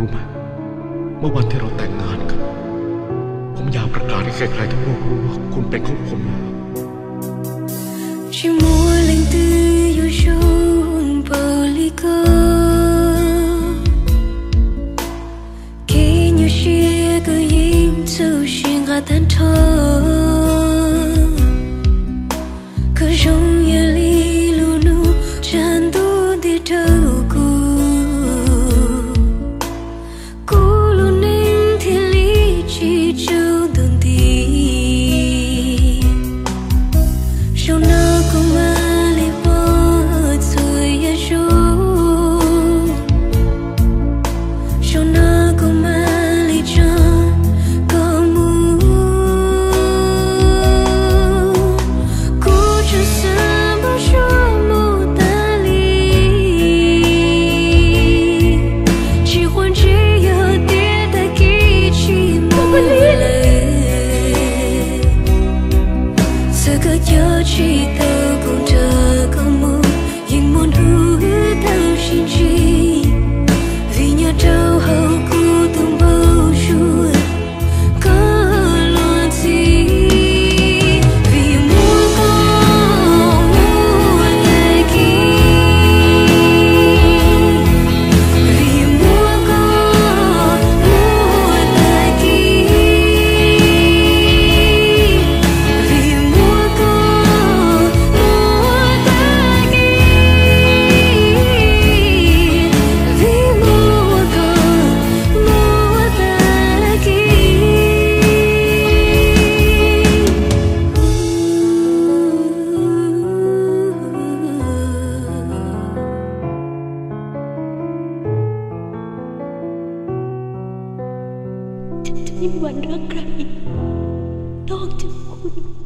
รู้ไหมเมื่อวันที่เราแต่งงานกัน ผมอยากประกาศให้ใครๆทั้งโลกรู้ว่าคุณเป็นของผมแล้ว寂寞令的忧伤不离歌，给你些个影走心爱忐忑，可容。Thơ 镇 ฉันจะไม่มีวันรักใครนอกจากคุณ